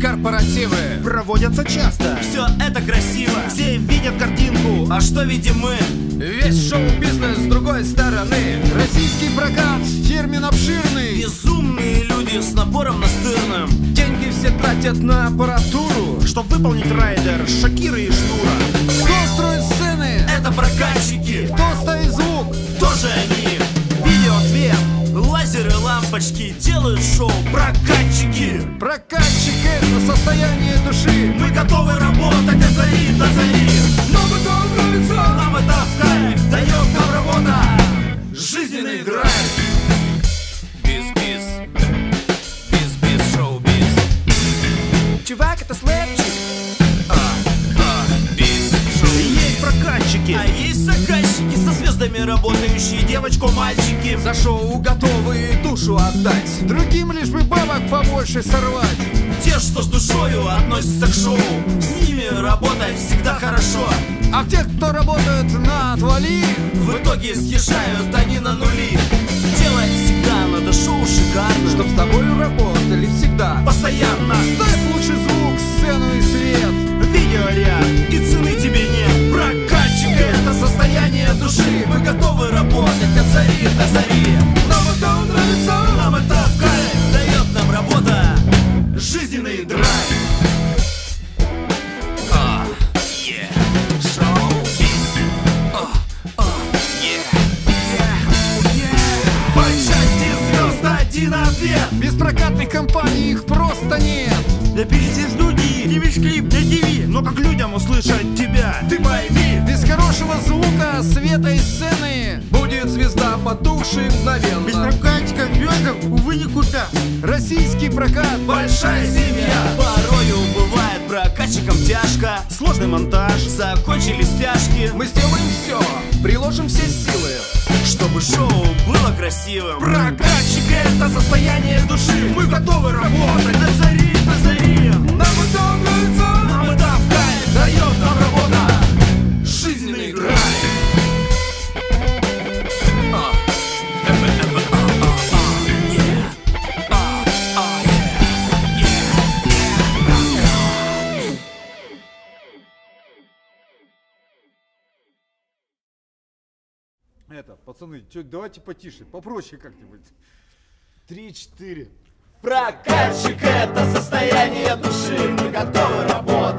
корпоративы. Проводятся часто. Все это красиво. Все видят картинку. А что видим мы? Весь шоу-бизнес с другой стороны. Российский прокат, термин обширный. Безумные люди с напором настырным. Деньги все тратят на аппаратуру. Чтоб выполнить райдер Шакира и Шнура Лампочки делают шоу. Прокатчики. Прокатчик это состояние души. Мы готовы работать от зари до зари. Нам это нравится Нам это в кайф Дает нам работа. Жизненный драйв. Биз-биз Биз-биз, шоу-биз Чувак, это слэпчик. А, а, биз, шоу-биз Есть прокатчики. А есть работающие девочку, мальчики. За шоу готовы душу отдать. Другим лишь бы бабок побольше сорвать. Те, что с душою относятся к шоу С ними работать всегда хорошо. А тех, кто работает на отвали В итоге съезжают они на нули один ответ. Без прокатных компаний их просто нет. Да перейти студии Снимешь клип для ТВ Но как людям услышать тебя? Ты пойми Без хорошего звука, света и сцены Будет звезда потухшей Без мгновенно. Прокатчиков звездам, увы, никуда Российский прокат. Большая семья. Порою бывает прокатчикам тяжко. Сложный монтаж Закончили стяжки Мы сделаем все, приложим все силы Чтобы шоу было красивым. Прокатчик это состояние души. Мы готовы работать Это, пацаны, чё, давайте потише, попроще как-нибудь. Три-четыре. Прокатчик это состояние души. Мы готовы работать